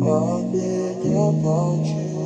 I think about you.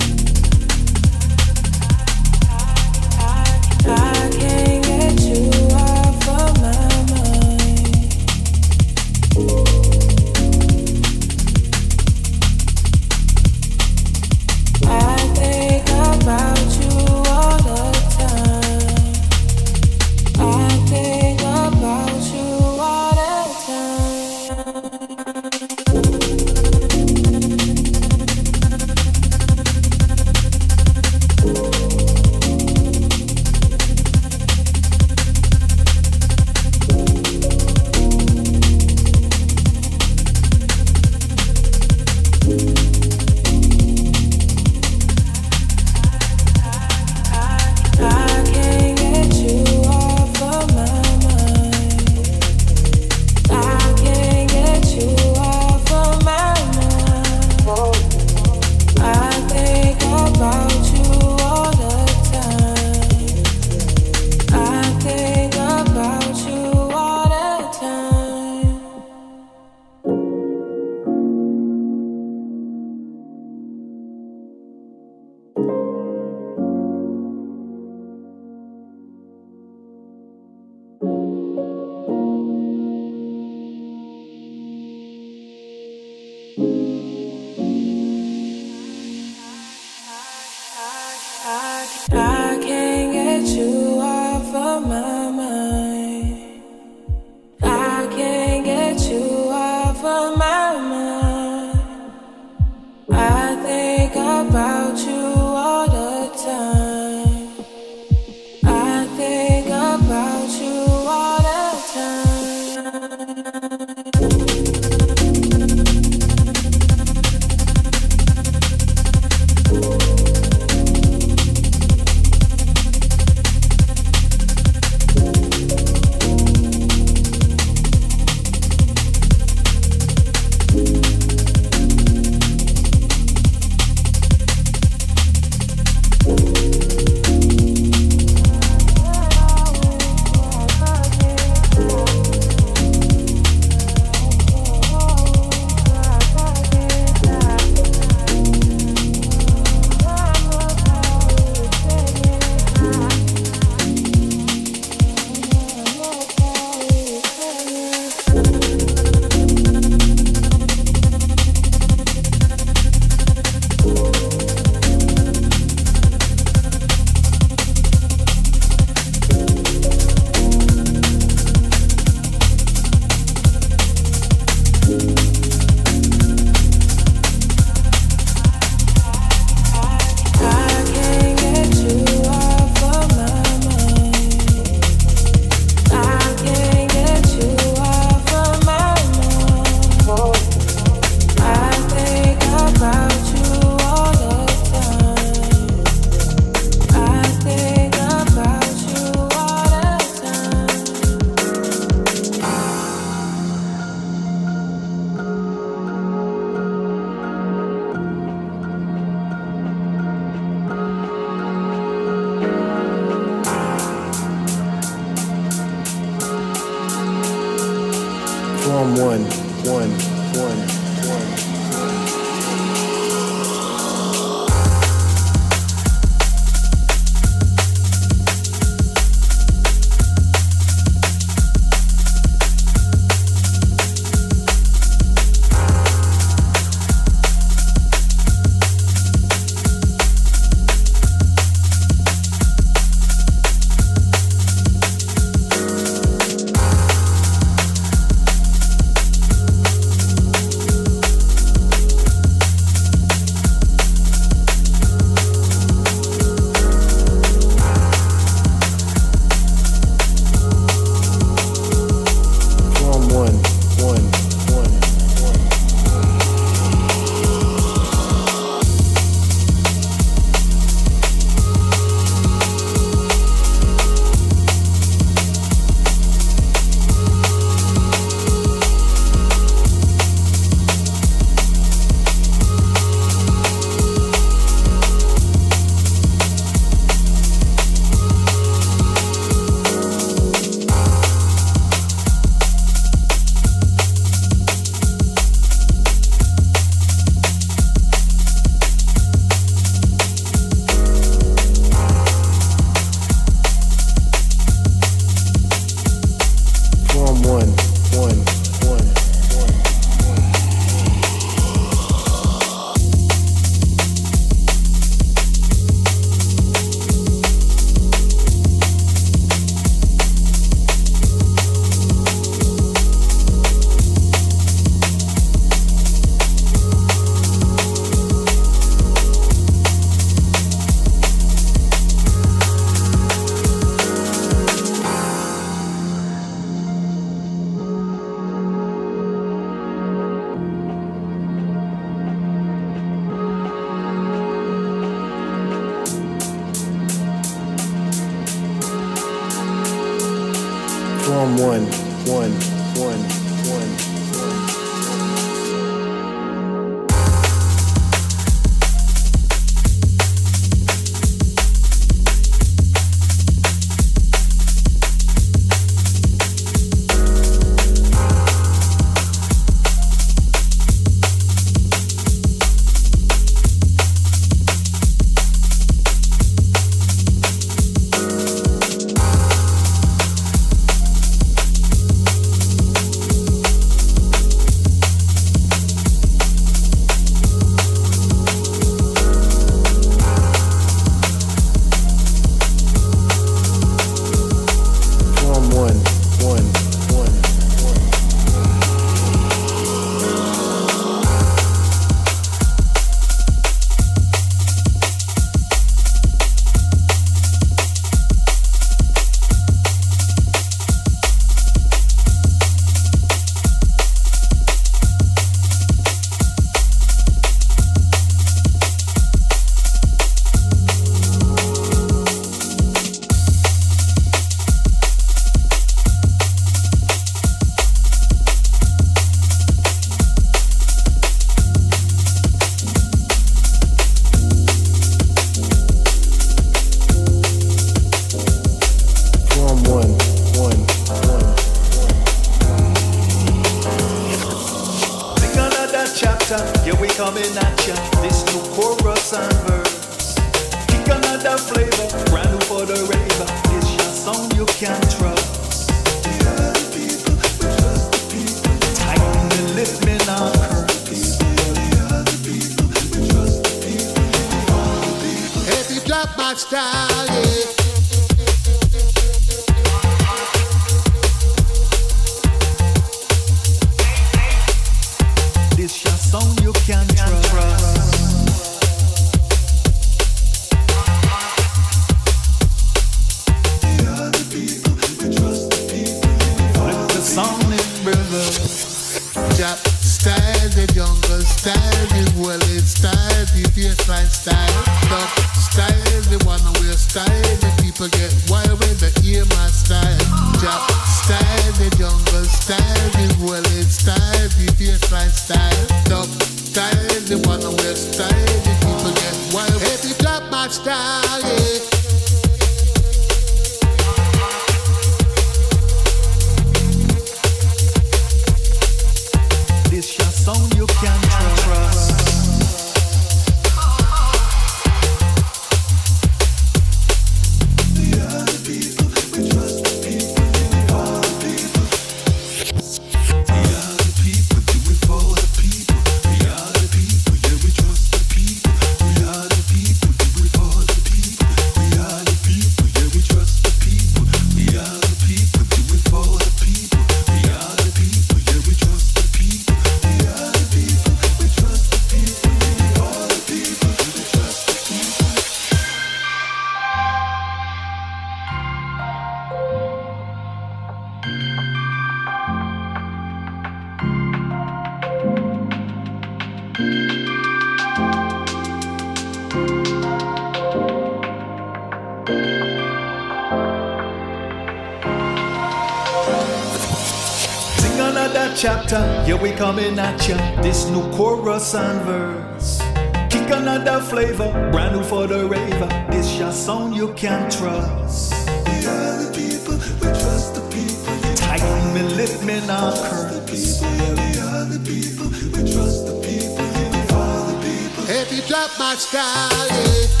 and verse. Kick another flavor, brand new for the raver. This your sound you can trust. We are the people, we trust the people. Yeah. Tighten me, lift me now, curse. Yeah, we are the people, we trust the people. Yeah, we are the people. If you drop my style, yeah.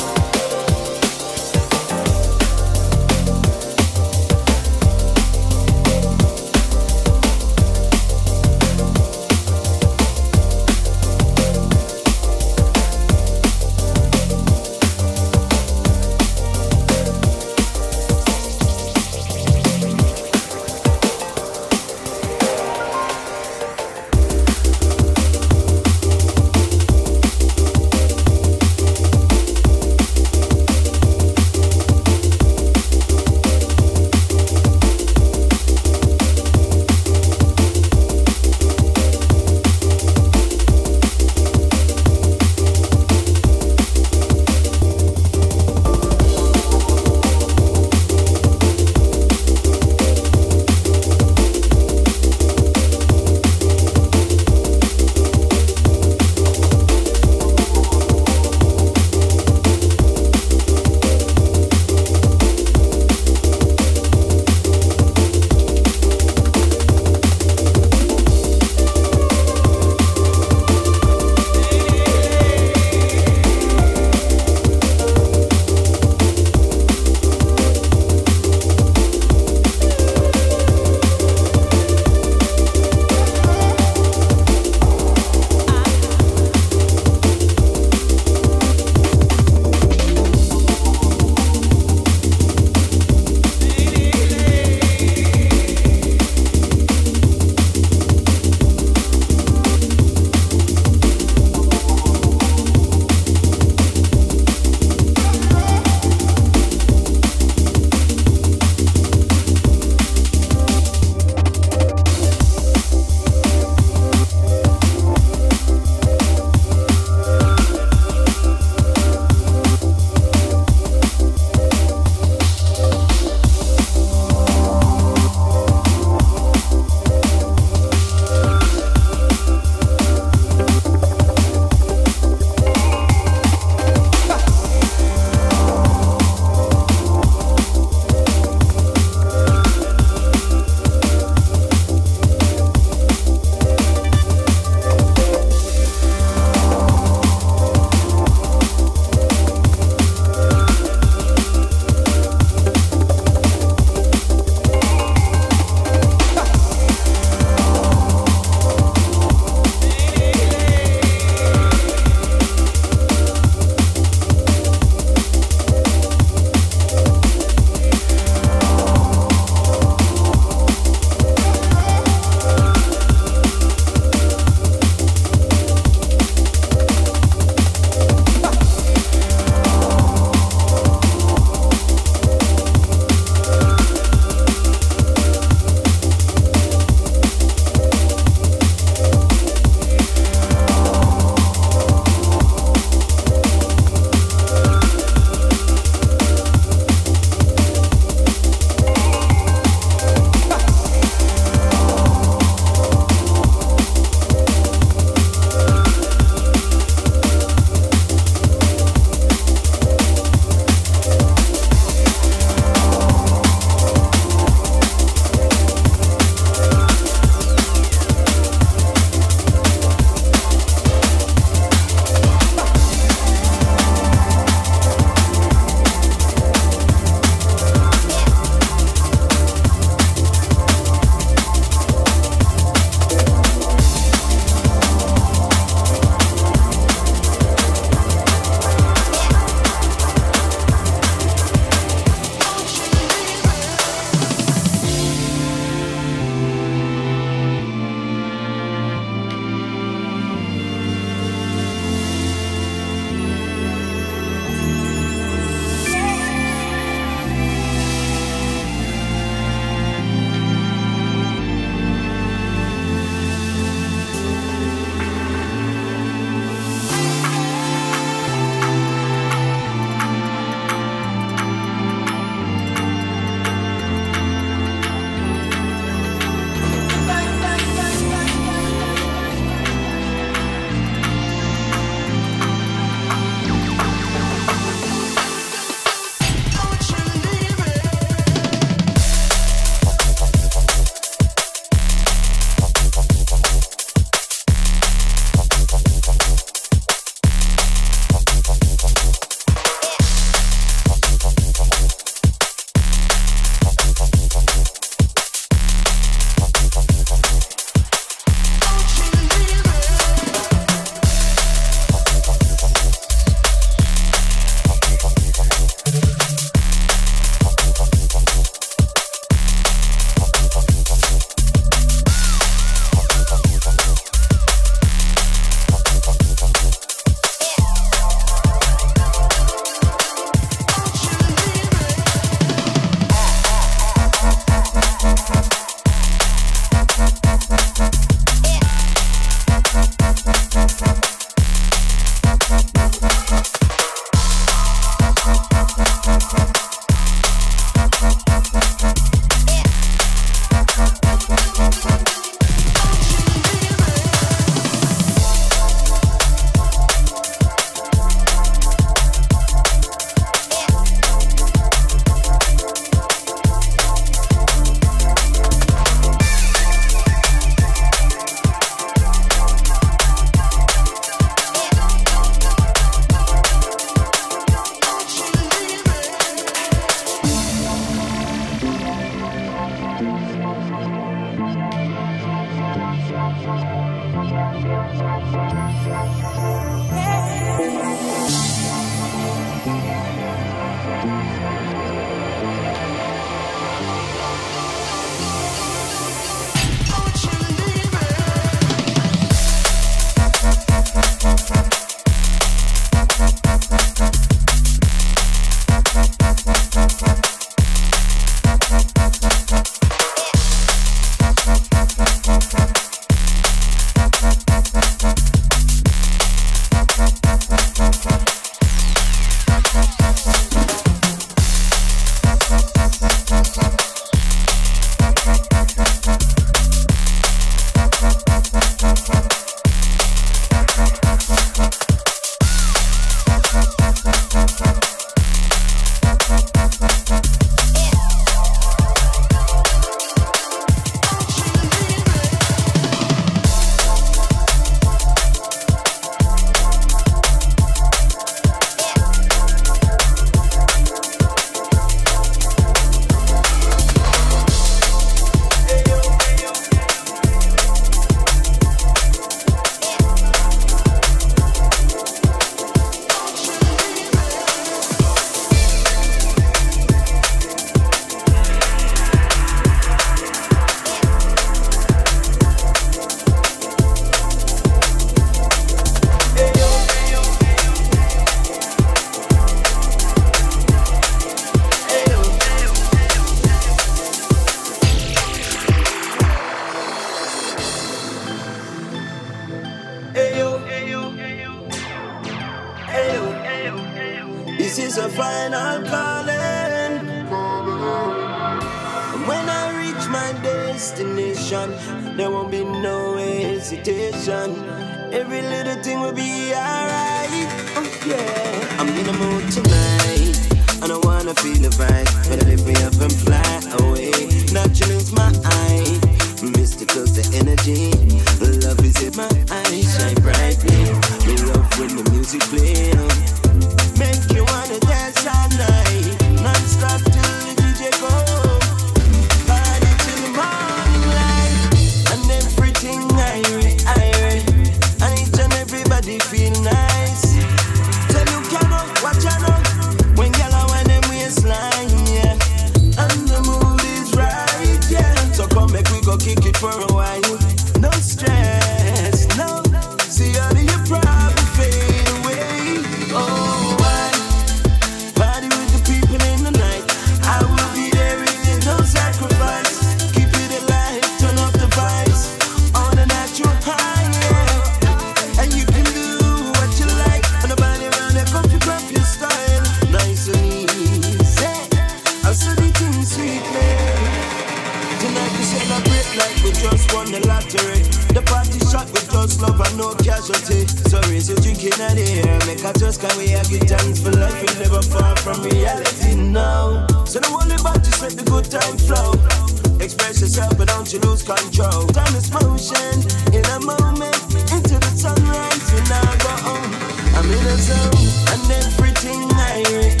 a zone, and everything I read.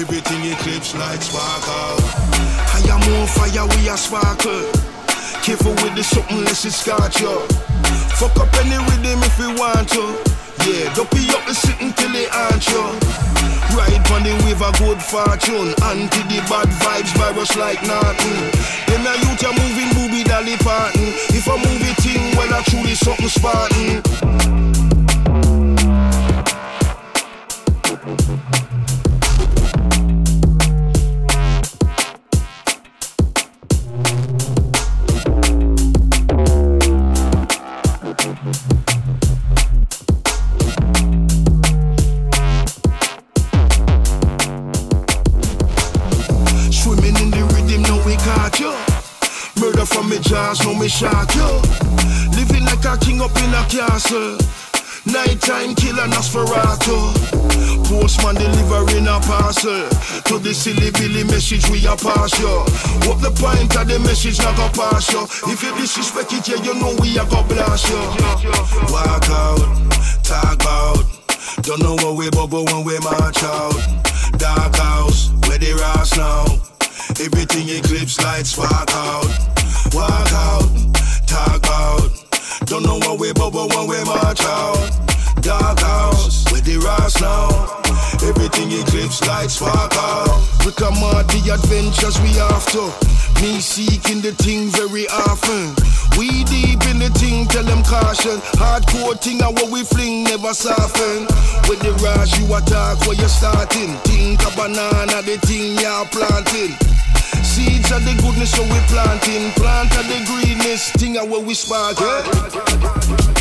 Everything eclipse like spark out. I am on fire, we are sparkle. Careful with the something less it scotch up. Fuck up any rhythm if we want to. Yeah, don't be up to sitting till it ain't you. Ride on the wave of good fortune. Anti the bad vibes virus like nothing. Them a youth a moving booby dolly parting. If I move it thing, well I truly something Spartan. Shock you. Living like a king up in a castle. Nighttime killer Nosferatu. Postman delivering a parcel. To the silly billy message we a pass you. What the point of the message not go pass you. If you disrespect it, yeah, you know we a go blast you. Walk out, talk out. Don't know what we bubble when we march out. Dark house, where the ras now. Everything eclipse light spark out. Walk out, talk out. Don't know what we bubble when we march out. Dark house, where the ras now. Everything eclipse light spark out. We come out the adventures we after. Me seeking the thing very often. We deep in the thing, tell them caution. Hardcore thing and what we fling never soften. With the rush you attack where you're starting. Think a banana, the thing you're planting. Seeds of the goodness so we planting. Plant of the greenness, thing where we spark. Yeah?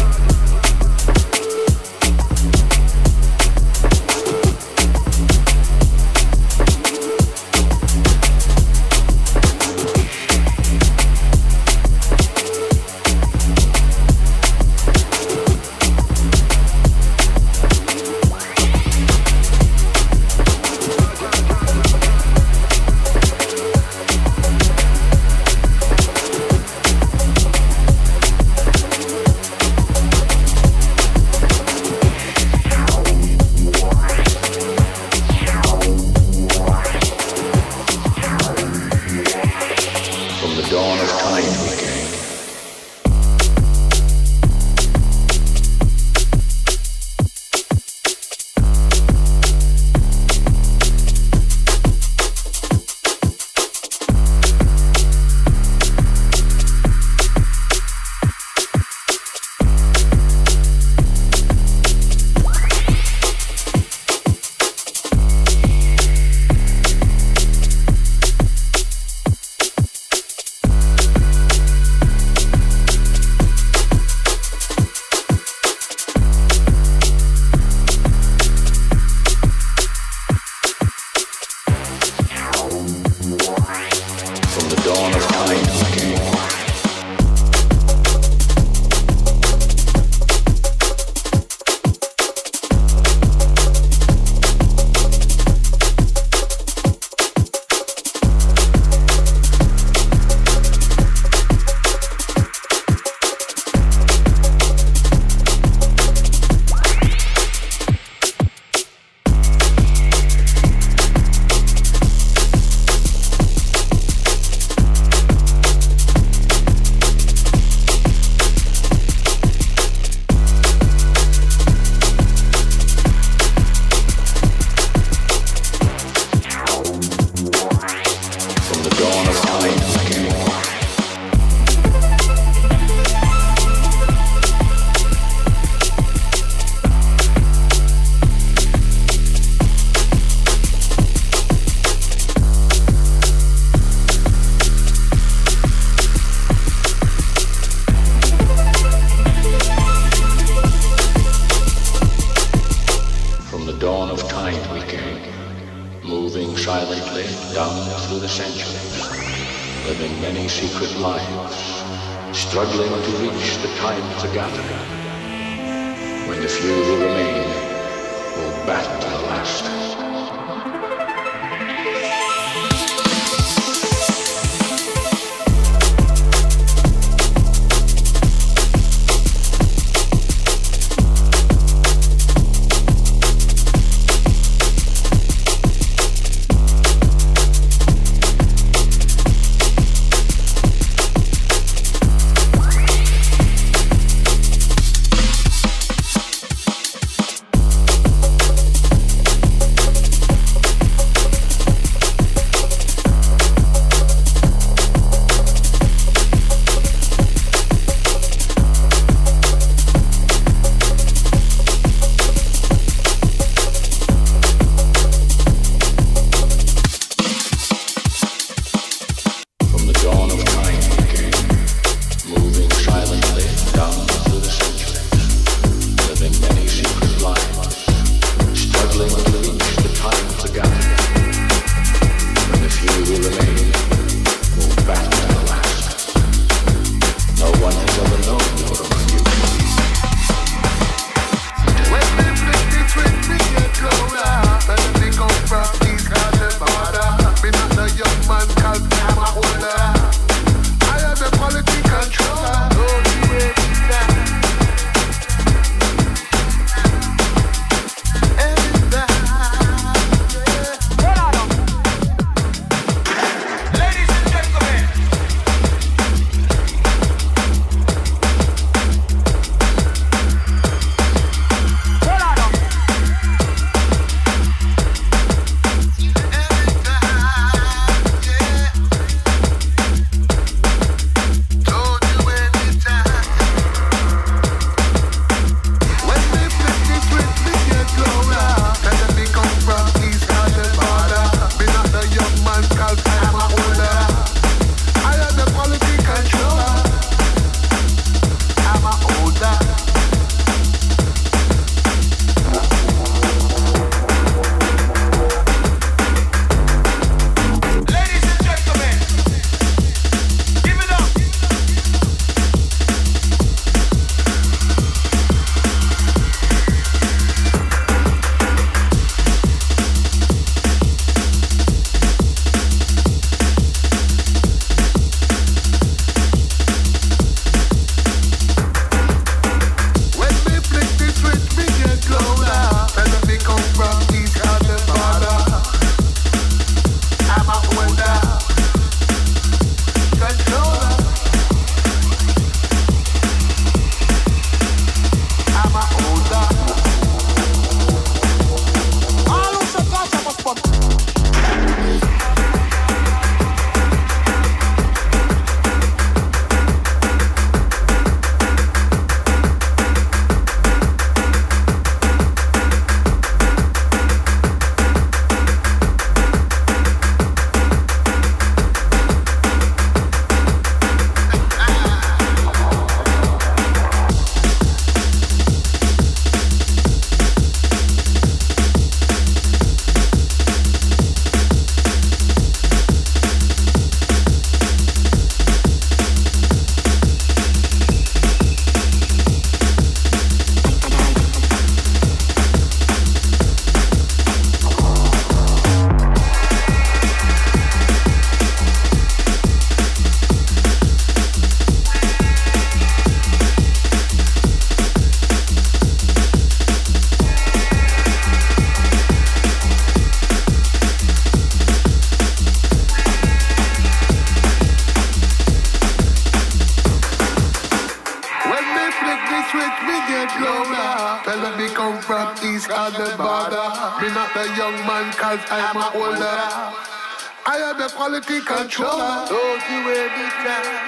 Quality controller. Don't you ever try.